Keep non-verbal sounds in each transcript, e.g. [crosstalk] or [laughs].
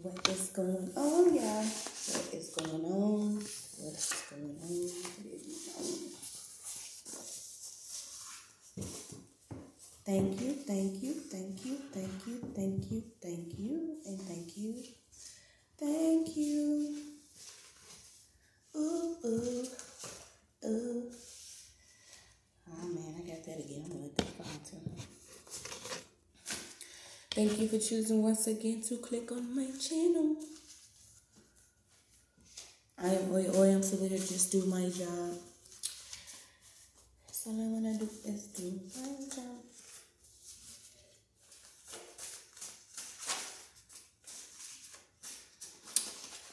What is going on, y'all? What is going on? What is going on? Thank you, thank you, thank you, thank you, thank you, thank you, and thank you, thank you. Ooh, ooh, ooh. Oh man, I got that again. I'm gonna let that too. Thank you for choosing once again to click on my channel. I am Oya Oya. I'm still here just do my job. That's all I wanna do is do my job.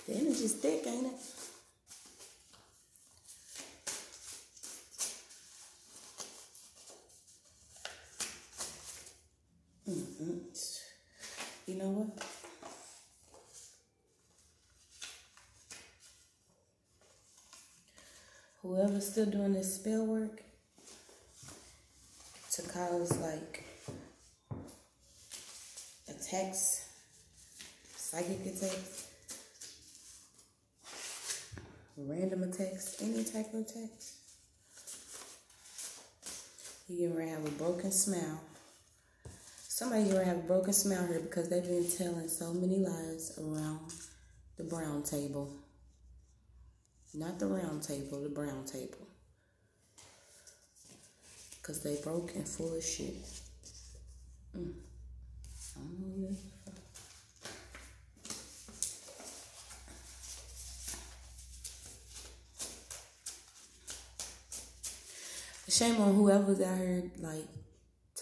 The energy's thick, ain't it? Mm-mm. You know what? Whoever's still doing this spell work to cause like attacks, psychic attacks, random attacks, any type of attacks. You can have a broken smile. Somebody gonna have a broken smile here because they've been telling so many lies around the brown table. Not the round table, the brown table. Because they broke and full of shit. Mm. Shame on whoever's out here, like,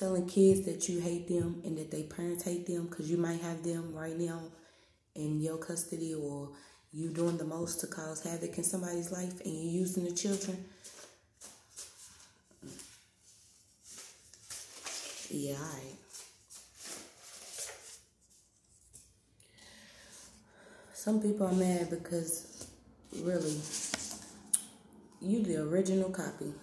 telling kids that you hate them and that their parents hate them because you might have them right now in your custody or you doing the most to cause havoc in somebody's life and you're using the children. Yeah, right. Some people are mad because really, you the original copy.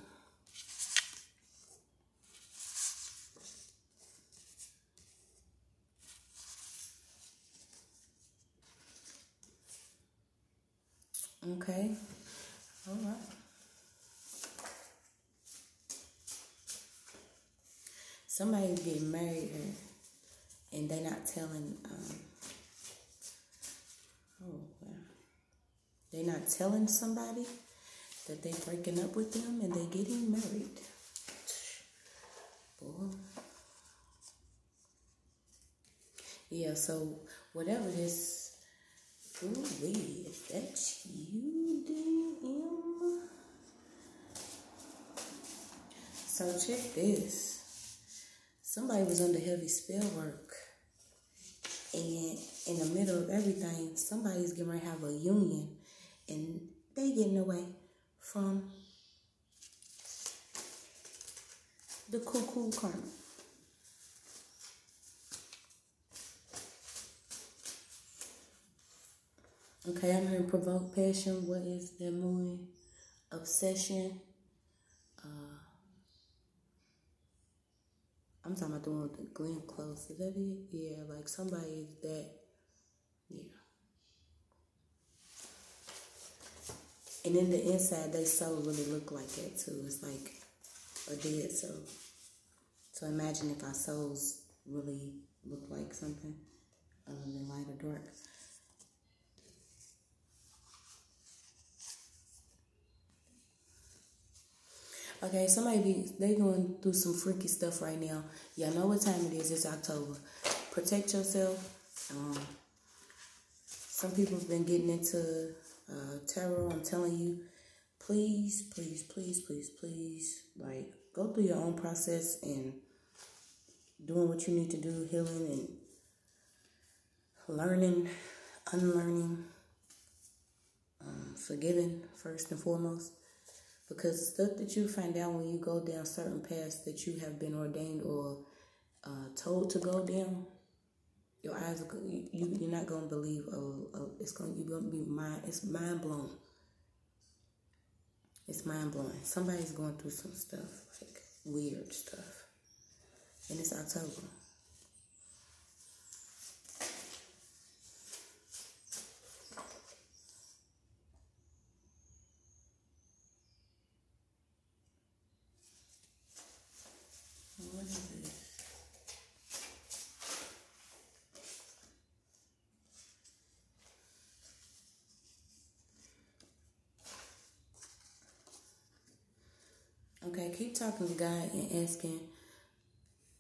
Okay. All right. Somebody's getting married here and they not telling um oh wow. They not telling somebody that they're breaking up with them and they're getting married. Boy. Yeah, so whatever this Ooh, wait, is you, DM? So check this. Somebody was under heavy spell work. And in the middle of everything, somebody's getting ready to have a union. And they getting away from the cuckoo karma. Okay, I'm hearing provoke passion. What is the movie? Obsession. I'm talking about the one with the Glenn Close. Is that it? Yeah, like somebody that. Yeah. And in the inside, they soul really look like that too. It's like a dead soul. So imagine if our souls really look like something other than light or dark. Okay, somebody be they going through some freaky stuff right now. Y'all know what time it is. It's October. Protect yourself. Um, some people have been getting into uh. I'm telling you, please, please, please, please, please, like go through your own process and doing what you need to do, healing and learning, unlearning, um, forgiving first and foremost. Because stuff that you find out when you go down certain paths that you have been ordained or uh, told to go down, your eyes are you, you you're not gonna believe. Oh, oh it's gonna you're gonna be mind. It's mind blown. It's mind blowing. Somebody's going through some stuff like weird stuff, and it's October. Keep talking to God and asking.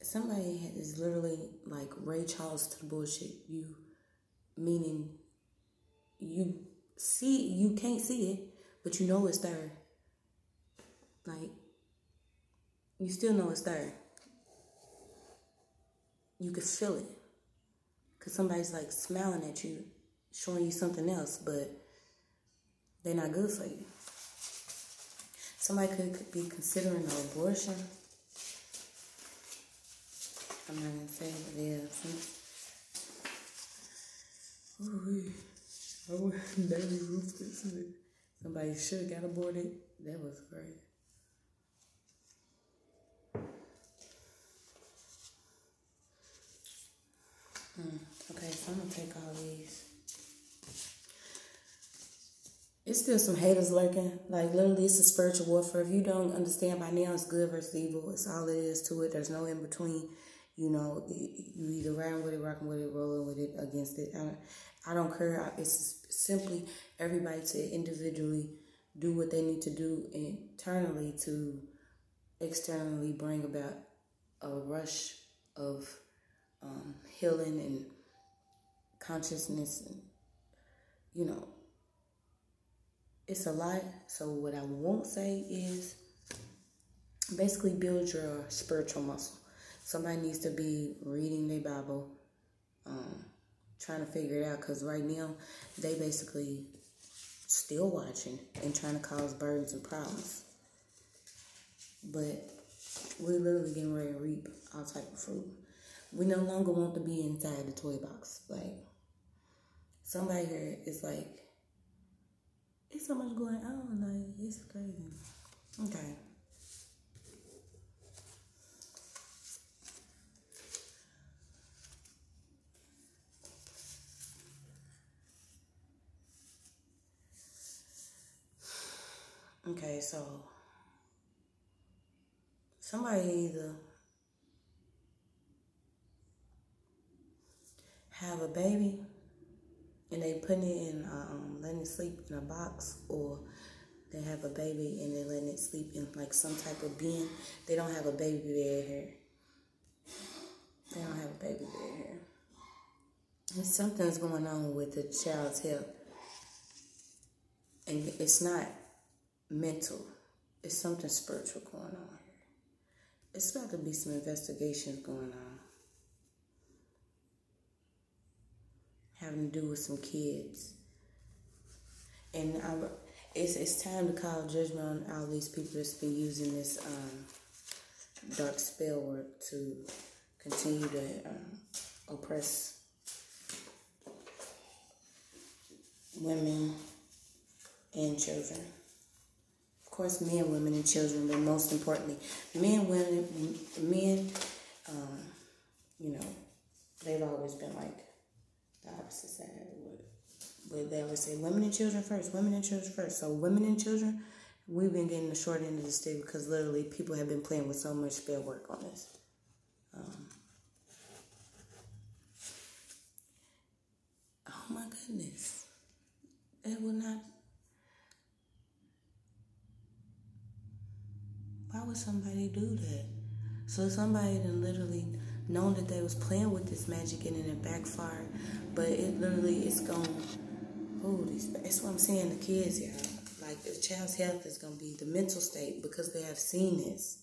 Somebody is literally like Ray Charles to the bullshit. You, meaning you see, you can't see it, but you know it's there. Like, you still know it's there. You can feel it. Because somebody's like smiling at you, showing you something else, but they're not good for you. Somebody could be considering an abortion. I'm not gonna say what it is. Ooh, I was [laughs] barely ruthless. Somebody should have got aborted. That was great. Mm, okay, so I'm gonna take all these. It's still some haters lurking. Like literally, it's a spiritual warfare. If you don't understand by now, it's good versus evil. It's all it is to it. There's no in between. You know, you either riding with it, rocking with it, rolling with it, against it. I, I don't care. It's simply everybody to individually do what they need to do internally to externally bring about a rush of um, healing and consciousness and you know it's a lot. So what i won't say is basically build your spiritual muscle. Somebody needs to be reading their bible um, trying to figure it out because right now they basically still watching and trying to cause burdens and problems. But we're literally getting ready to reap all type of fruit. We no longer want to be inside the toy box. Like somebody here is like, so much going on. Like it's crazy. Okay. Okay, so somebody either have a baby and they put it in, um, letting it sleep in a box, or they have a baby and they're letting it sleep in like some type of bin. They don't have a baby bed here. They don't have a baby bed here. And something's going on with the child's health. And it's not mental. It's something spiritual going on here. It's about to be some investigations going on. Having to do with some kids. And I, it's, it's time to call judgment on all these people that's been using this um, dark spell work to continue to um, oppress women and children. Of course, men, women, and children, but most importantly, men, women, men, um, you know, they've always been like the opposite side. But they always say women and children first, women and children first. So women and children, we've been getting the short end of the stick because literally people have been playing with so much spell work on this. Um, oh my goodness. It will not. Why would somebody do that? So somebody then literally known that they was playing with this magic and it backfired, but it literally is Oh, that's what I'm saying. The kids, y'all. Like the child's health is gonna be the mental state because they have seen this.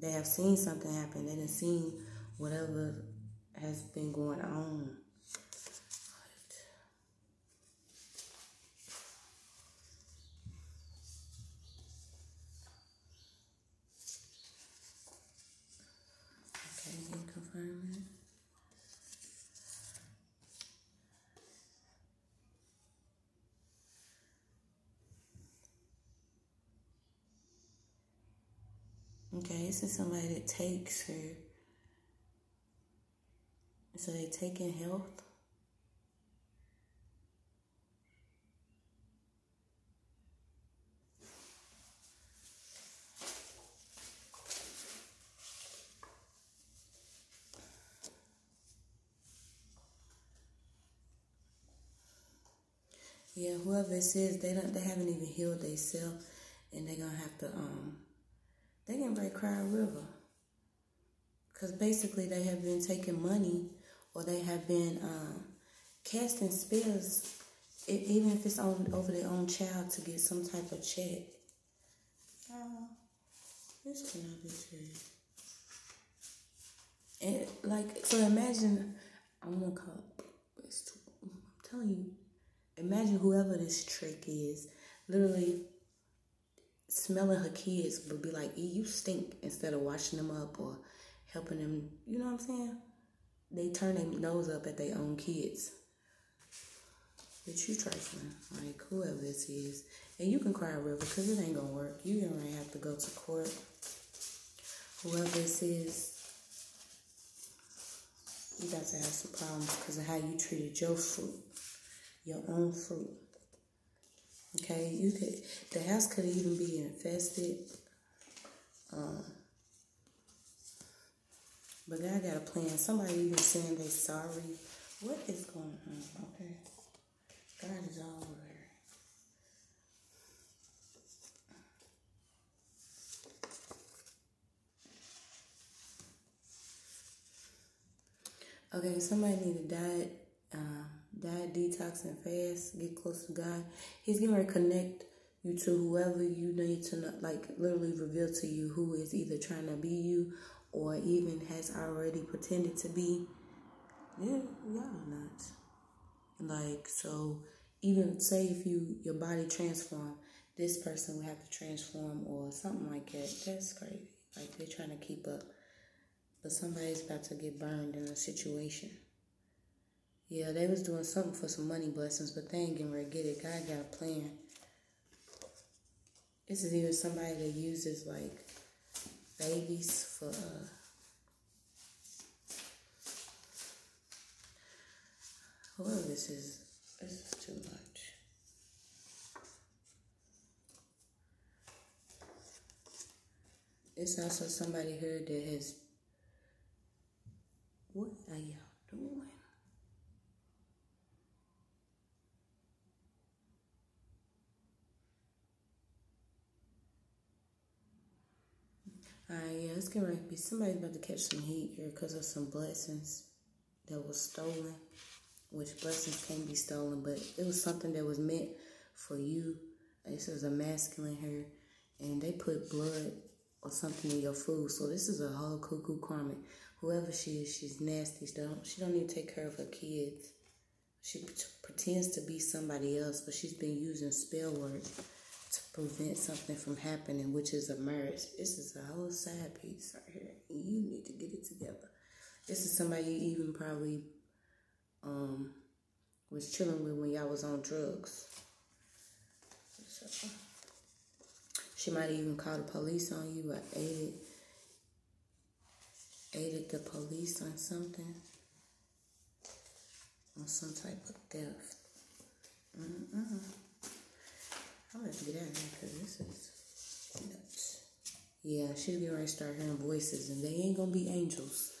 They have seen something happen. They have seen whatever has been going on. Okay, this is somebody that takes her. So they take in health. Yeah, whoever it says, they don't they haven't even healed themselves and they're gonna have to um they can break Cry River. Because basically they have been taking money or they have been um, casting spells, even if it's on over their own child to get some type of check. Uh, this cannot be true. And like, so imagine, I'm gonna call, I'm telling you, imagine whoever this trick is, literally smelling her kids would be like, you stink, instead of washing them up or helping them, you know what I'm saying? They turn their nose up at their own kids. But you trifling, like whoever this is. And you can cry a river because it ain't gonna work. You gonna have to go to court. Whoever this is, you got to have some problems because of how you treated your fruit, your own fruit. Okay, you could the house could even be infested. Um, but God got a plan. Somebody even saying they sorry. What is going on? Okay, God is all over. Okay, somebody need to diet, uh, diet detox and fast, get close to God. He's going to connect you to whoever you need to know, like literally reveal to you who is either trying to be you or even has already pretended to be. Yeah, y'all nuts. Like so, even say if you your body transform, this person will have to transform or something like that. That's crazy. Like they're trying to keep up but somebody's about to get burned in a situation. Yeah, they was doing something for some money blessings, but they ain't getting ready to get it. God got a plan. This is even somebody that uses like babies for uh, whoever this is. This is too much. It's also somebody here that has what are y'all doing? Alright, yeah, it's gonna be somebody's about to catch some heat here because of some blessings that was stolen. Which blessings can be stolen, but it was something that was meant for you. This is a masculine here, and they put blood or something in your food. So this is a whole cuckoo karmic whoever she is, she's nasty. She don't, she don't even take care of her kids. She pretends to be somebody else, but she's been using spell words to prevent something from happening, which is a marriage. This is a whole side piece right here. You need to get it together. This is somebody you even probably um, was chilling with when y'all was on drugs. So, she might even call the police on you or aid aided the police on something, on some type of theft. Mm-mm. I'm gonna get out of here because this is nuts. Yeah, getting ready to start hearing voices, and they ain't gonna be angels.